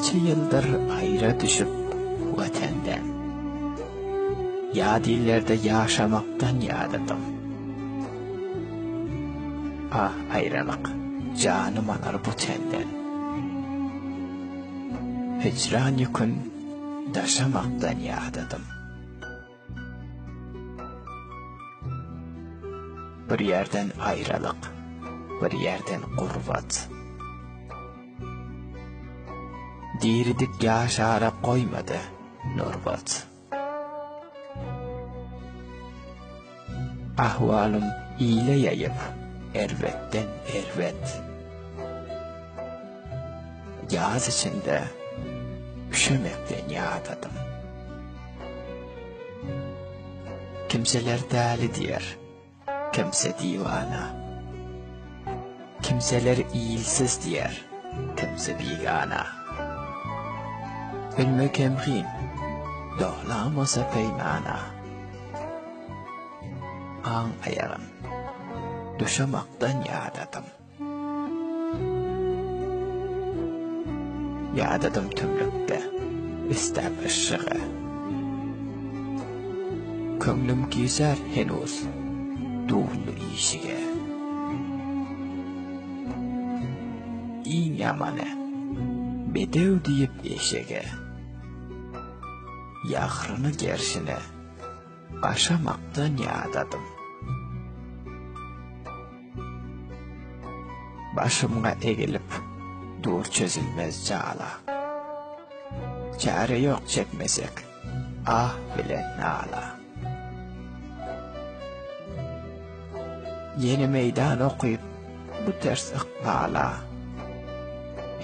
Neçe yıldır ayrı düşüp vatenden. Ya dillerde yaşamaktan yadadım. Ah ayrılık, canım anar bu tenden. Hicran yükün taşamaktan yadadım. Bir yerden ayrılık, bir yerden kurvat. Diridik yaşara koymadı Nurbat. Ahvalım iyile yayıp ervetten ervet. Yaz içinde üşümekten yağdadım. Kimseler deli diyer, kimse divana. Kimseler iyilsiz diyer, kimse bigana. Emrin, doğlamasa peymana. An ayarım, düşamaktan yağdadım. Yağdadım tümlükte, istem ışığı. Kömlüm gizer henüz, doğulu işige. İn yamanı, bedev deyip eşege. Yahrını gerşine, kaşamaktan yağdadım. Başımga egilip, dur çözülmez cala. Çare yok çekmesek, ah bilen nala. Yeni meydan okuyup, bu ters ıkbala.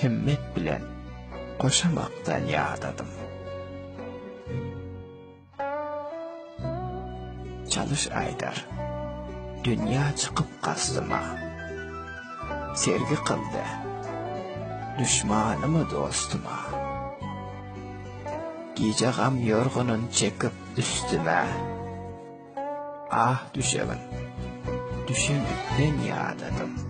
Himmet bilen, koşamaktan yağdadım. Çalış Aydar, dünya çıkıp kastıma. Sergi kıldı, düşmanımı dostuma. Gece gam yorgunun çekip üstüme. Ah düşevin, düşen ben.